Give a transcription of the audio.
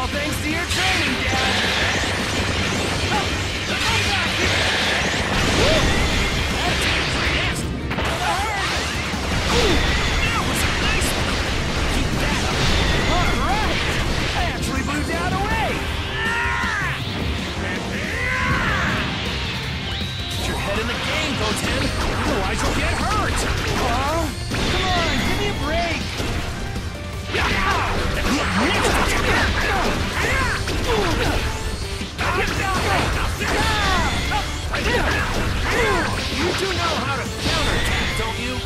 all thanks to your training, Dad! Oh, come! That that was nice! Keep that up! All right! I actually blew away! Get your head in the game, Goten! Otherwise you'll get hurt! Oh, You do know how to counterattack, don't you?